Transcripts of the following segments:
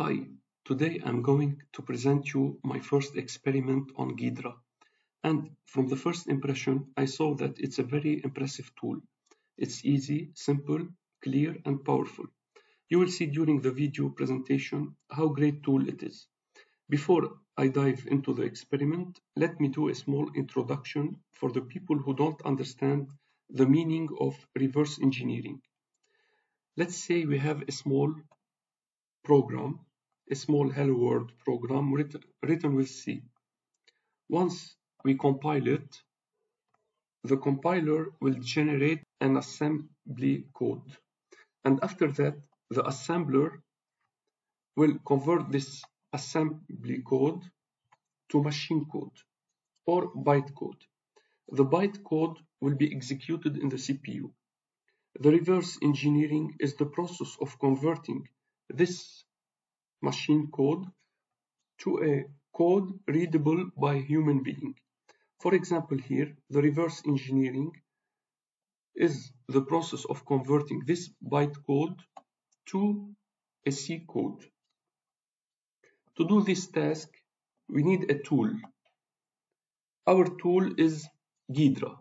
Hi, today I'm going to present you my first experiment on Ghidra. And from the first impression, I saw that it's a very impressive tool. It's easy, simple, clear, and powerful. You will see during the video presentation how great tool it is. Before I dive into the experiment, let me do a small introduction for the people who don't understand the meaning of reverse engineering. Let's say we have a small program, a small hello world program written, written with C. Once we compile it, the compiler will generate an assembly code. And after that, the assembler will convert this assembly code to machine code or bytecode. The bytecode will be executed in the CPU. The reverse engineering is the process of converting this machine code to a code readable by human being. For example here, the reverse engineering is the process of converting this bytecode to a C code. To do this task, we need a tool. Our tool is Ghidra.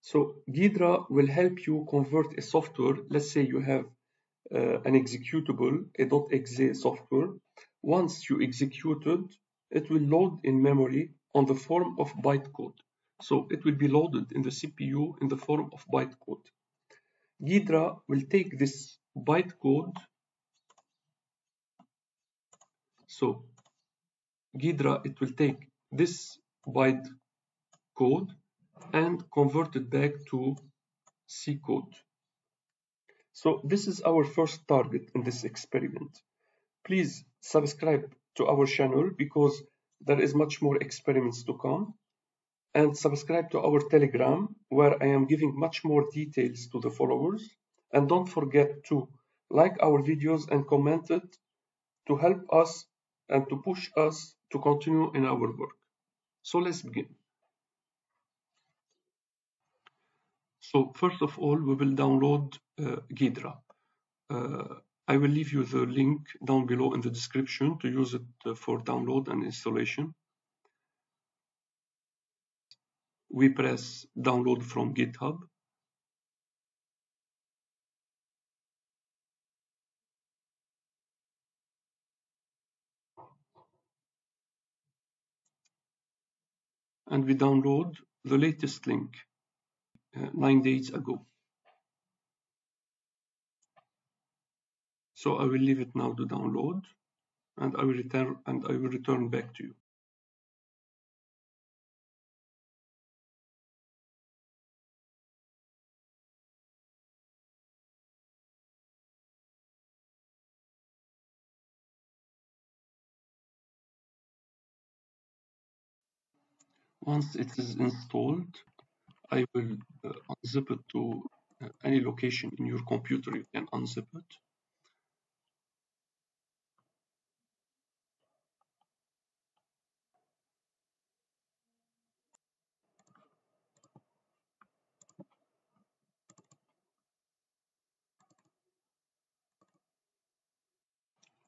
So Ghidra will help you convert a software. Let's say you have uh, an executable, a .exe software. Once you execute it, it will load in memory on the form of bytecode. So it will be loaded in the CPU in the form of bytecode. Ghidra will take this bytecode. So Ghidra, it will take this bytecode and convert it back to C code. So this is our first target in this experiment. Please subscribe to our channel because there is much more experiments to come and subscribe to our telegram where I am giving much more details to the followers and don't forget to like our videos and comment it to help us and to push us to continue in our work. So let's begin. So first of all, we will download uh, Ghidra. Uh, I will leave you the link down below in the description to use it uh, for download and installation. We press download from GitHub. And we download the latest link Uh, nine days ago. So I will leave it now to download and I will return and I will return back to you. Once it is installed, I will uh, unzip it to uh, any location in your computer. You can unzip it.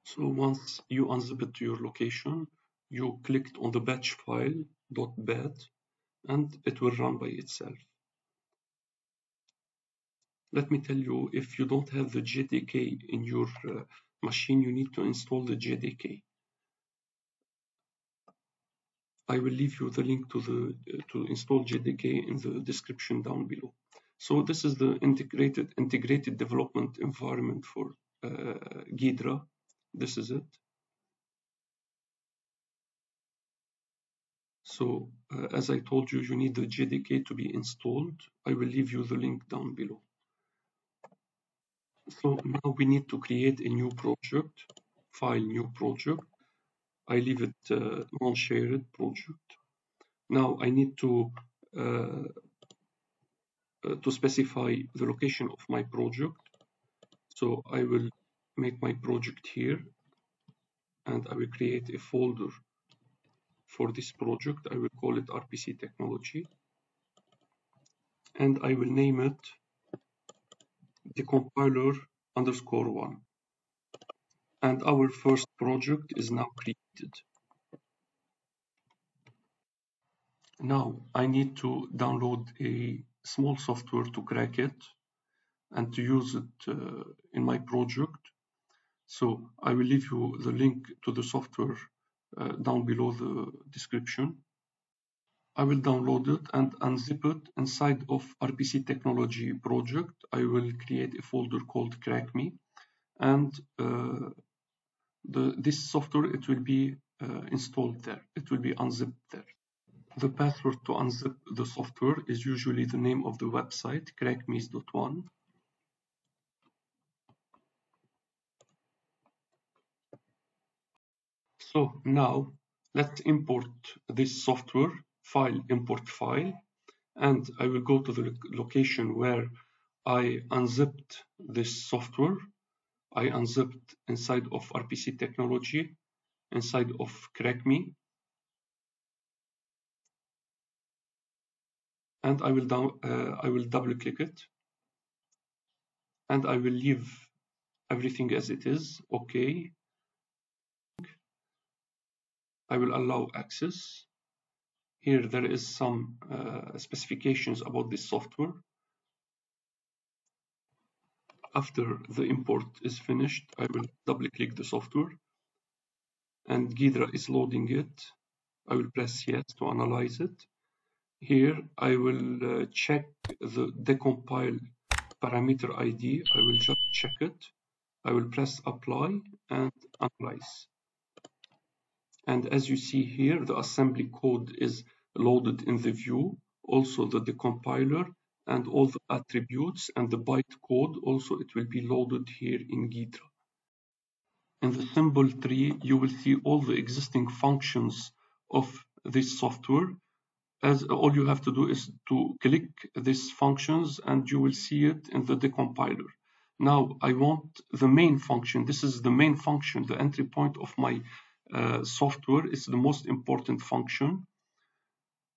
So once you unzip it to your location, you clicked on the batch file .bat and it will run by itself. Let me tell you, if you don't have the JDK in your uh, machine, you need to install the JDK. I will leave you the link to the uh, to install JDK in the description down below. So this is the integrated integrated development environment for uh, Ghidra. This is it. So uh, as I told you, you need the JDK to be installed. I will leave you the link down below. So now we need to create a new project, file new project. I leave it uh, non-shared project. Now I need to uh, uh, to specify the location of my project. So I will make my project here and I will create a folder for this project. I will call it RPC technology and I will name it the compiler underscore one. And our first project is now created. Now I need to download a small software to crack it and to use it uh, in my project. So I will leave you the link to the software uh, down below the description. I will download it and unzip it inside of RPC technology project. I will create a folder called crackme and uh, the, this software, it will be uh, installed there. It will be unzipped there. The password to unzip the software is usually the name of the website, crackmes.one. So now let's import this software file import file and I will go to the location where I unzipped this software. I unzipped inside of RPC technology, inside of CrackMe. And I will down, uh, I will double click it. And I will leave everything as it is. Okay. I will allow access. Here there is some uh, specifications about this software. After the import is finished, I will double click the software and Ghidra is loading it. I will press yes to analyze it. Here I will uh, check the decompile parameter ID. I will just check it. I will press apply and analyze. And as you see here, the assembly code is loaded in the view, also the decompiler and all the attributes and the bytecode also it will be loaded here in Ghidra. In the symbol tree, you will see all the existing functions of this software. As all you have to do is to click these functions and you will see it in the decompiler. Now I want the main function. This is the main function, the entry point of my uh, software is the most important function.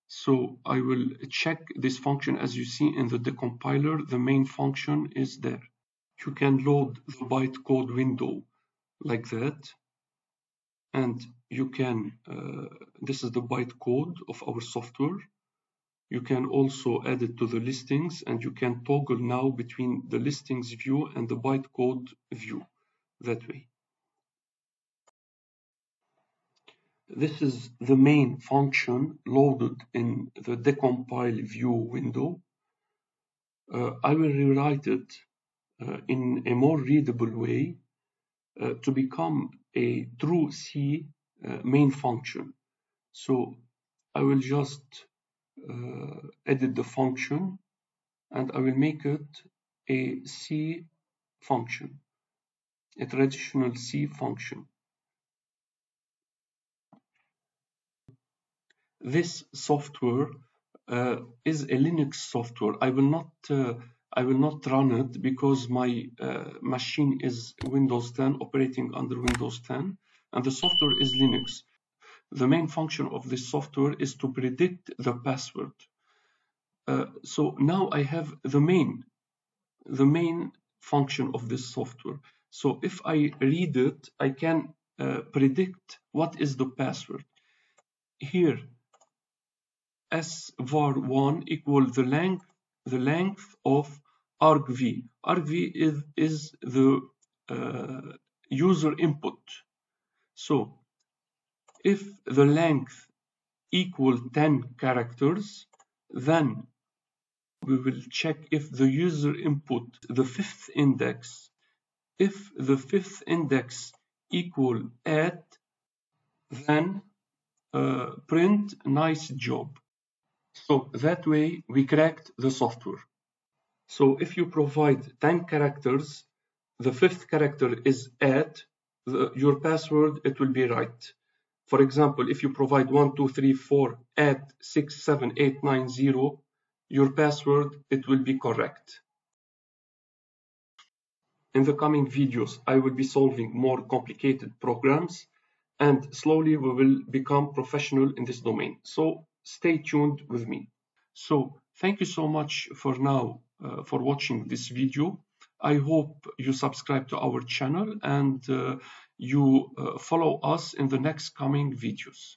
So I will check this function as you see in the decompiler, the main function is there. You can load the bytecode window like that. And you can, uh, this is the bytecode of our software. You can also add it to the listings and you can toggle now between the listings view and the bytecode view that way. This is the main function loaded in the decompile view window. Uh, I will rewrite it uh, in a more readable way uh, to become a true C uh, main function. So I will just uh, edit the function and I will make it a C function, a traditional C function. This software uh, is a Linux software. I will not uh, I will not run it because my uh, machine is Windows 10 operating under Windows 10 and the software is Linux. The main function of this software is to predict the password. Uh, so now I have the main the main function of this software. So if I read it, I can uh, predict what is the password. Here s var1 equal the length the length of argv. argv is is the uh, user input. So if the length equal 10 characters, then we will check if the user input the fifth index. If the fifth index equal 8, then uh, print nice job. So that way we cracked the software. So if you provide 10 characters, the fifth character is at the, your password, it will be right. For example, if you provide 1, 2, 3, 4 at 6, 7, 8, 9, 0, your password, it will be correct. In the coming videos, I will be solving more complicated programs and slowly we will become professional in this domain. So stay tuned with me. So thank you so much for now uh, for watching this video. I hope you subscribe to our channel and uh, you uh, follow us in the next coming videos.